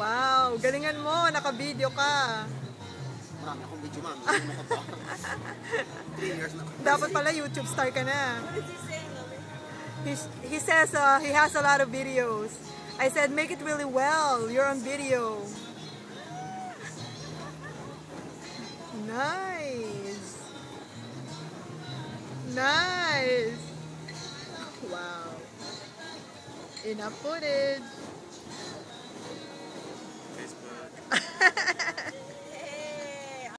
Wow, galingan mo, naka-video ka. Marami akong video, ma'am. Hindi mo. Three years na. Dapat pala YouTube star ka na. What he saying, He, he says uh, he has a lot of videos. I said, make it really well. You're on video. Nice. Nice. Wow. Enough footage.